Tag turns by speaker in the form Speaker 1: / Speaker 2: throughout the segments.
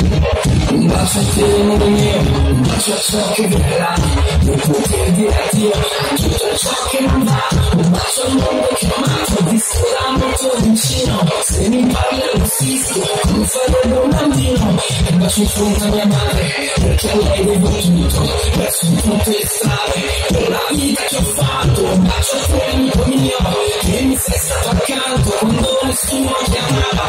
Speaker 1: Un bacio a te, amore mio, un bacio a ciò che verrà, non poter dire a tutto ciò che non va, un bacio al mondo che ho amato, visto da molto vicino, se mi parli allo fisco, come farebbe un bambino, un bacio in fronte a mia madre, perché lei devo tutto, verso un punto di strade, per la vita che ho fatto, un bacio a te, amico mio, che mi sei stato accanto, quando nessuno chiamava,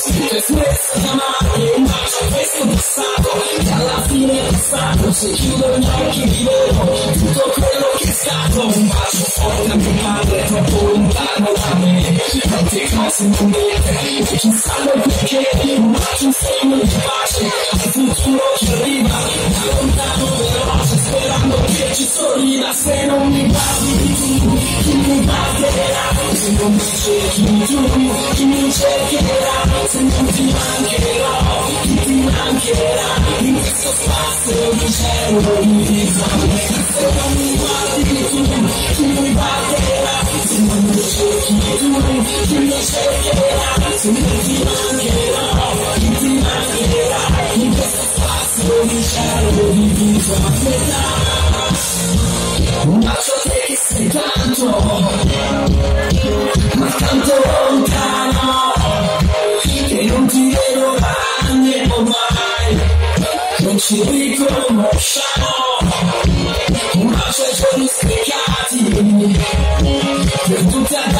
Speaker 1: scritte smesse da mare, un bacio a questo passato, che alla fine è passato, se chiudo gli occhi rivedo tutto quello che è stato, un bacio forte a mio padre, troppo lontano da me, tante cose non e chissà perché, un bacio un segno di pace, sorrida, se non mi parli di tu, chi mi parlerà, se non mi cerchi tu, chi mi cercherà, se non ti mancherò, chi ti mancherà, in questo spazio di cielo di zone, se non mi guardi tu, chi mi parlerà, se non mi cerchi tu, chi mi cercherà, se non ti mancherò, chi ti mancherà, in questo spazio di cielo di zone. Un bacio a te che sei tanto, ma tanto lontano, che non ti vedo mai, mai, non ci riconosciamo. Bacio ai giorni sprecati, per tutti a